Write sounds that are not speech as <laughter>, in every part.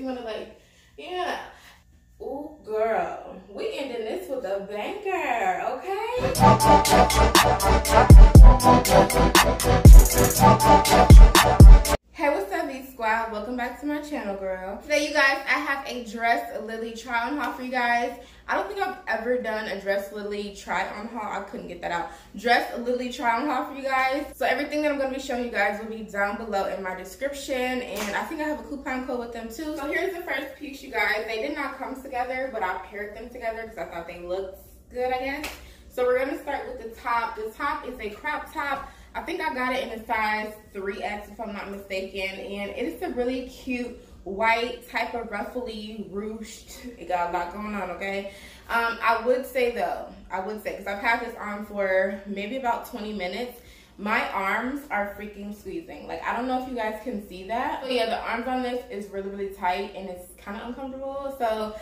me wanna like, yeah. Ooh, girl, we ending this with a banger, okay? Welcome back to my channel, girl. Today, you guys, I have a Dresslily try-on haul for you guys. I don't think I've ever done a Dresslily try-on haul. I couldn't get that out. Dresslily try-on haul for you guys. So everything that I'm going to be showing you guys will be down below in my description. And I think I have a coupon code with them, too. So here's the first piece, you guys. They did not come together, but I paired them together because I thought they looked good, I guess. So we're going to start with the top. The top is a crop top. I think I got it in a size 3X if I'm not mistaken. And it is a really cute white type of ruffly ruched. It got a lot going on, okay? Um, I would say though, I would say, because I've had this on for maybe about 20 minutes, my arms are freaking squeezing. Like, I don't know if you guys can see that. But yeah, the arms on this is really, really tight and it's kind of uncomfortable. So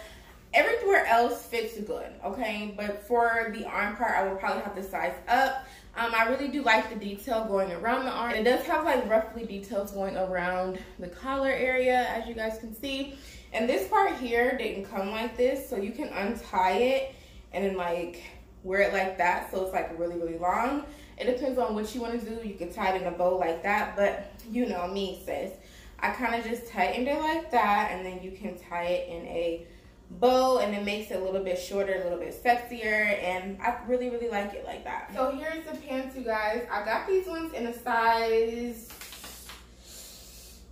everywhere else fits good, okay? But for the arm part, I would probably have to size up. Um, I really do like the detail going around the arm. It does have like roughly details going around the collar area, as you guys can see. And this part here didn't come like this, so you can untie it and then like wear it like that, so it's like really, really long. It depends on what you want to do. You can tie it in a bow like that, but you know me, sis. I kind of just tightened it like that, and then you can tie it in a bow and it makes it a little bit shorter, a little bit sexier, and I really, really like it like that. So here's the pants, you guys. I got these ones in a size,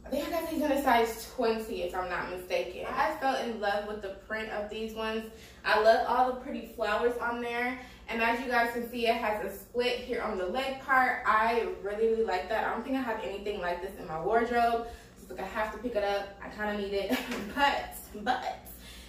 I think I got these in a size 20 if I'm not mistaken. I fell in love with the print of these ones. I love all the pretty flowers on there. And as you guys can see, it has a split here on the leg part. I really, really like that. I don't think I have anything like this in my wardrobe. So like I have to pick it up. I kind of need it. <laughs> but, but,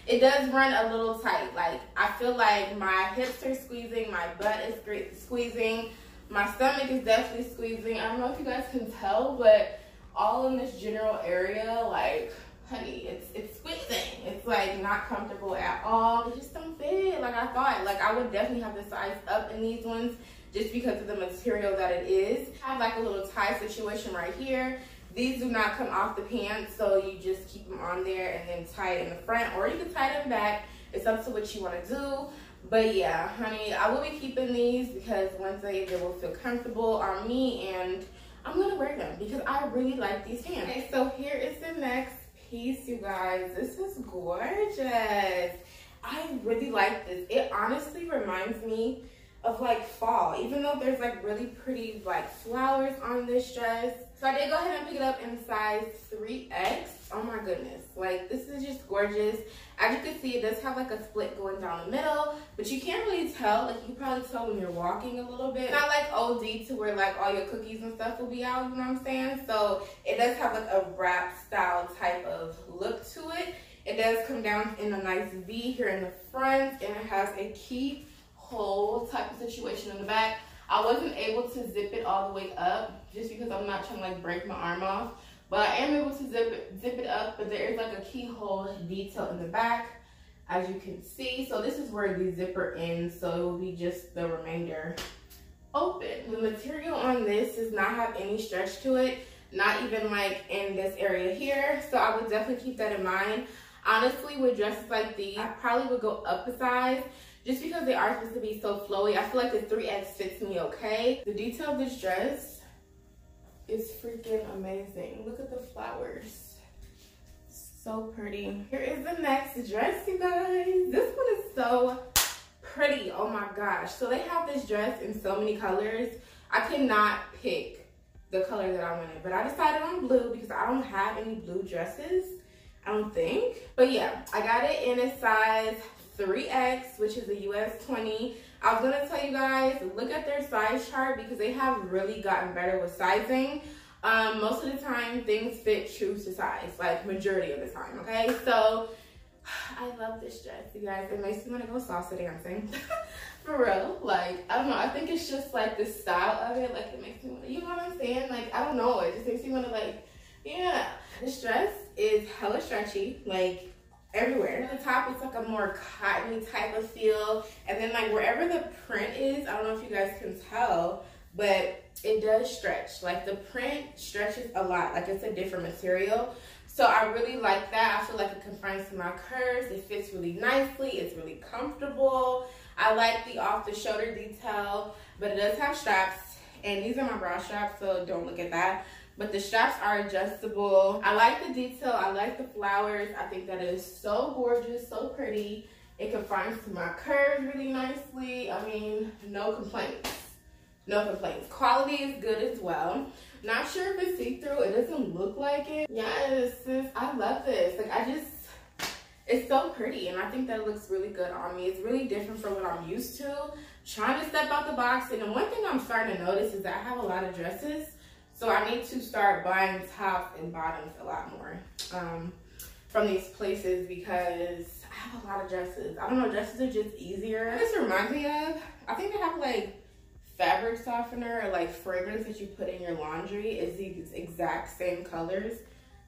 it does run a little tight. Like, I feel like my hips are squeezing, my butt is squeezing, my stomach is definitely squeezing. I don't know if you guys can tell, but all in this general area, like, honey, it's it's squeezing. It's like not comfortable at all. It just don't fit like I thought. Like I would definitely have to size up in these ones just because of the material that it is. I have like a little tie situation right here. These do not come off the pants, so you just keep them on there and then tie it in the front, or you can tie them back. It's up to what you want to do. But yeah, honey, I will be keeping these because once they, they will feel comfortable on me and I'm gonna wear them because I really like these pants. Okay, so here is the next piece, you guys. This is gorgeous. I really like this. It honestly reminds me of like fall, even though there's like really pretty like flowers on this dress. So I did go ahead and pick it up in size 3X. Oh my goodness. Like, this is just gorgeous. As you can see, it does have like a split going down the middle, but you can't really tell. Like, you probably tell when you're walking a little bit. Not like OD to where like all your cookies and stuff will be out, you know what I'm saying? So it does have like a wrap style type of look to it. It does come down in a nice V here in the front, and it has a keyhole type of situation in the back. I wasn't able to zip it all the way up just because I'm not trying to like break my arm off. But I am able to zip it, zip it up, but there is like a keyhole detail in the back, as you can see. So this is where the zipper ends, so it will be just the remainder open. The material on this does not have any stretch to it, not even like in this area here. So I would definitely keep that in mind. Honestly, with dresses like these, I probably would go up a size just because they are supposed to be so flowy. I feel like the 3X fits me okay. The detail of this dress is freaking amazing. Look at the flowers. So pretty. Here is the next dress, you guys. This one is so pretty. Oh my gosh. So they have this dress in so many colors. I could not pick the color that I wanted, but I decided on blue because I don't have any blue dresses. I don't think. But yeah, I got it in a size 3X, which is a US 20. I was gonna tell you guys, look at their size chart because they have really gotten better with sizing. Um, most of the time, things fit true to size, like majority of the time, okay? So, <sighs> I love this dress, you guys. It makes me wanna go salsa dancing. <laughs> For real, like, I don't know, I think it's just like the style of it, like it makes me wanna, you know what I'm saying? Like, I don't know, it just makes me wanna like, yeah. This dress is hella stretchy, like everywhere. the top, it's like a more cottony type of feel. And then like wherever the print is, I don't know if you guys can tell, but it does stretch. Like the print stretches a lot. Like it's a different material. So I really like that. I feel like it confines to my curves. It fits really nicely. It's really comfortable. I like the off the shoulder detail, but it does have straps. And these are my bra straps, so don't look at that. But the straps are adjustable. I like the detail. I like the flowers. I think that is so gorgeous, so pretty. It confines to my curves really nicely. I mean, no complaints. No complaints. Quality is good as well. Not sure if it's see-through. It doesn't look like it. Yes, sis, I love this. Like, I just, it's so pretty. And I think that looks really good on me. It's really different from what I'm used to. Trying to step out the box. And the one thing I'm starting to notice is that I have a lot of dresses. So I need to start buying tops and bottoms a lot more um, from these places because I have a lot of dresses. I don't know, dresses are just easier. This reminds me of, I think they have like fabric softener or like fragrance that you put in your laundry is these exact same colors.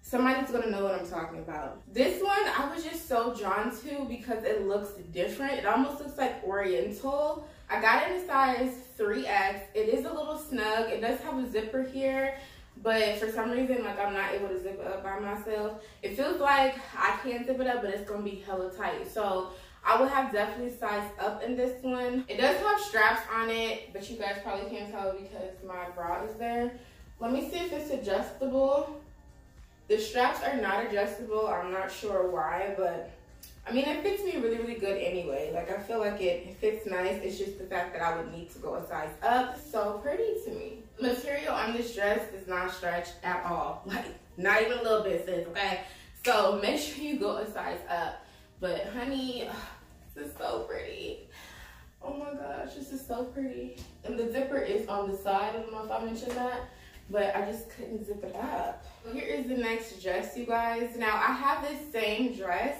Somebody's gonna know what I'm talking about. This one I was just so drawn to because it looks different. It almost looks like oriental. I got it in a size 3X. It is a little snug. It does have a zipper here, but for some reason, like I'm not able to zip it up by myself. It feels like I can zip it up, but it's gonna be hella tight. So I would have definitely sized up in this one. It does have straps on it, but you guys probably can't tell because my bra is there. Let me see if it's adjustable. The straps are not adjustable. I'm not sure why, but I mean, it fits me really, really good anyway. Like, I feel like it, it fits nice. It's just the fact that I would need to go a size up. So pretty to me. Material on this dress is not stretched at all. <laughs> Like, not even a little bit, sis, okay? So make sure you go a size up. But honey, <sighs> this is so pretty. Oh my gosh, this is so pretty. And the zipper is on the side. I don't know if I mentioned that, but I just couldn't zip it up. Here is the next dress, you guys. Now, I have this same dress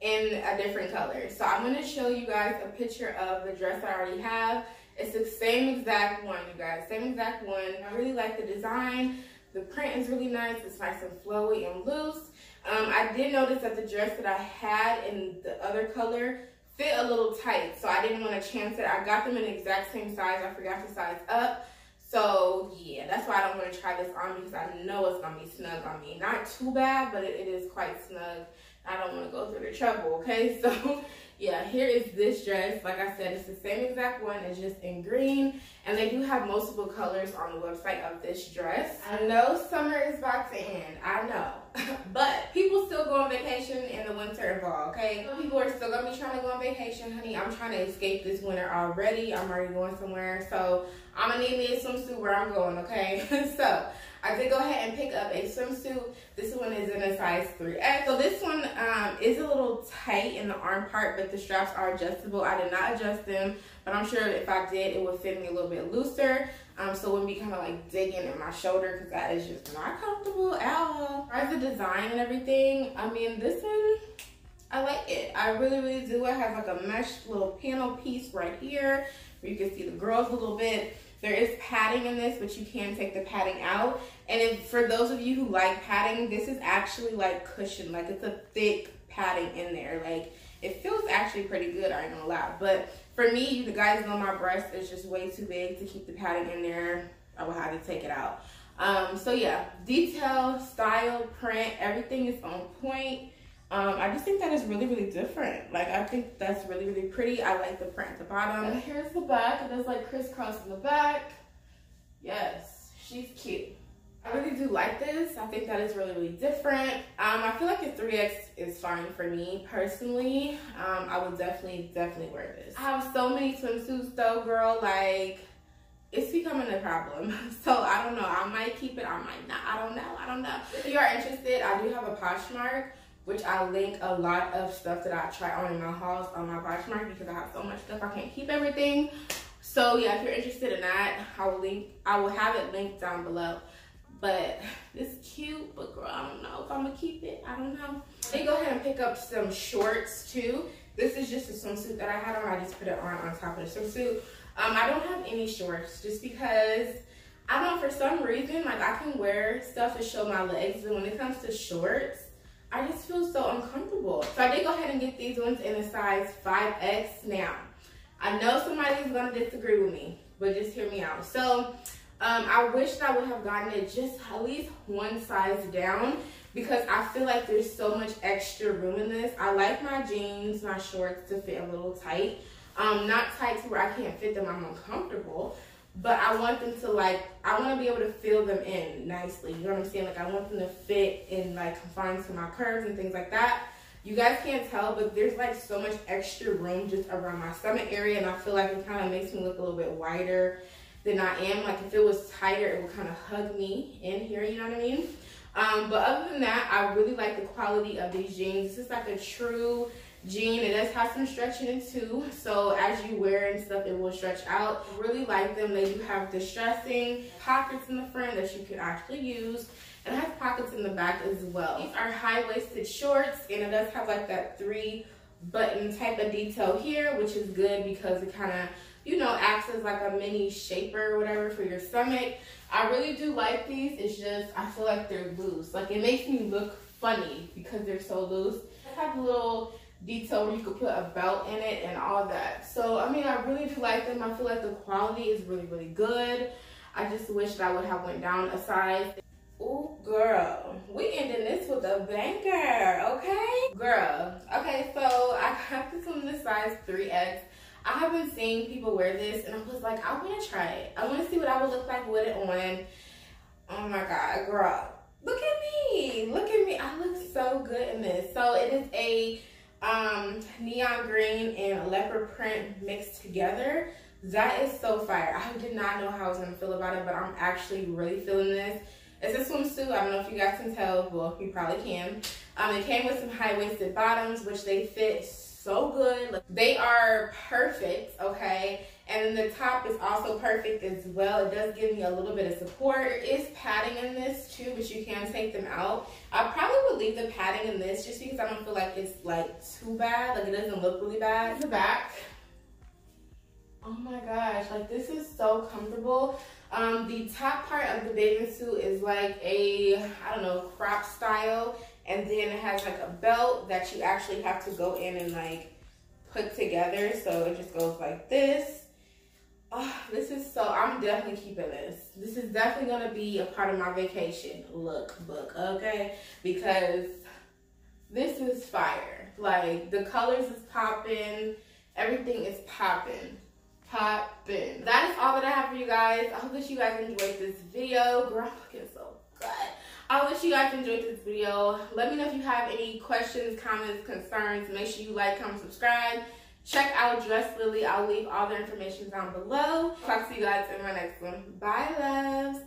in a different color. So I'm gonna show you guys a picture of the dress I already have. It's the same exact one, you guys, same exact one. I really like the design. The print is really nice. It's nice and flowy and loose. Um, I did notice that the dress that I had in the other color fit a little tight, so I didn't want to chance it. I got them in the exact same size. I forgot to size up. So yeah, that's why I don't want to try this on because I know it's going to be snug on me. Not too bad, but it, it is quite snug. I don't want to go through the trouble, okay? <laughs> So yeah, here is this dress. Like I said, it's the same exact one. It's just in green. And they do have multiple colors on the website of this dress. I know summer is about to end. I know. But people still go on vacation in the winter and fall, okay? People are still to be trying to go on vacation, honey. I'm trying to escape this winter already. I'm already going somewhere. So I'm to need me a swimsuit where I'm going, okay? <laughs> so I did go ahead and pick up a swimsuit. This one is in a size 3X. So this one um, is a little tight in the arm part, but the straps are adjustable. I did not adjust them, but I'm sure if I did, it would fit me a little bit looser. Um, so it wouldn't be kind of like digging in my shoulder because that is just not comfortable at all. As the design and everything, I mean, this one, I like it. I really, really do. It has like a mesh little panel piece right here where you can see the girls a little bit. There is padding in this, but you can take the padding out. And if, for those of you who like padding, this is actually like cushion. Like it's a thick padding in there. Like it feels actually pretty good, I ain't gonna lie. But for me, you guys know my breast is just way too big to keep the padding in there. I will have to take it out. Um, so yeah, detail, style, print, everything is on point. Um, I just think that is really, really different. Like, I think that's really, really pretty. I like the print at the bottom. And here's the back. It does like crisscross in the back. Yes, she's cute. I really do like this. I think that is really, really different. Um, I feel like a 3X is fine for me personally. Um, I would definitely, definitely wear this. I have so many swimsuits though, girl. Like, it's becoming a problem. <laughs> So I don't know. I might keep it. I might not. I don't know. I don't know. If you are interested, I do have a Poshmark which I link a lot of stuff that I try on in my hauls on my Poshmark because I have so much stuff I can't keep everything. So yeah, if you're interested in that, I will link. I will have it linked down below. But it's cute, but girl, I don't know if I'm gonna keep it. I don't know. Me go ahead and pick up some shorts too. This is just a swimsuit that I had on. I just put it on on top of the swimsuit. Um, I don't have any shorts just because I don't for some reason like I can wear stuff to show my legs, but when it comes to shorts, I just feel so uncomfortable. So I did go ahead and get these ones in a size 5X now. I know somebody's gonna disagree with me, but just hear me out. So Um, I wish that I would have gotten it just at least one size down because I feel like there's so much extra room in this. I like my jeans, my shorts to fit a little tight. Um, not tight to where I can't fit them, I'm uncomfortable. But I want them to like, I want to be able to fill them in nicely. You know what I'm saying? Like I want them to fit in like confined to my curves and things like that. You guys can't tell, but there's like so much extra room just around my stomach area and I feel like it kind of makes me look a little bit wider than I am. Like if it was tighter, it would kind of hug me in here, you know what I mean? Um, but other than that, I really like the quality of these jeans. This is like a true jean. It does have some stretch in it too. So as you wear and stuff, it will stretch out. Really like them. They do have distressing pockets in the front that you can actually use. And it has pockets in the back as well. These are high-waisted shorts and it does have like that three button type of detail here, which is good because it kind of you know, acts as like a mini shaper or whatever for your stomach. I really do like these. It's just, I feel like they're loose. Like it makes me look funny because they're so loose. They have little detail where you could put a belt in it and all that. So, I mean, I really do like them. I feel like the quality is really, really good. I just wish that I would have went down a size. Oh, girl, we ending this with a banger, okay? Girl, okay, so I got this one in the size 3X. I have been seeing people wear this and I was like, I want to try it. I want to see what I would look like with it on. Oh my God, girl. Look at me. Look at me. I look so good in this. So it is a um, neon green and leopard print mixed together. That is so fire. I did not know how I was going to feel about it, but I'm actually really feeling this. It's a swimsuit. I don't know if you guys can tell. Well, you probably can. Um, it came with some high-waisted bottoms, which they fit so good. They are perfect, okay? And then the top is also perfect as well. It does give me a little bit of support. There is padding in this too, but you can take them out. I probably would leave the padding in this just because I don't feel like it's like too bad. Like it doesn't look really bad. The back. Oh my gosh, like this is so comfortable. Um, the top part of the bathing suit is like a, I don't know, crop style and then it has like a belt that you actually have to go in and like put together. So it just goes like this. Oh, this is so i'm definitely keeping this. This is definitely going to be a part of my vacation look book okay? Because this is fire. Like the colors is popping. Everything is popping. Popping. That is all that i have for you guys. I hope that you guys enjoyed this video. Girl i'm looking so good I wish you guys enjoyed this video. Let me know if you have any questions, comments, concerns. Make sure you like, comment, subscribe. Check out Dresslily. I'll leave all the information down below. Talk to you guys in my next one. Bye, loves.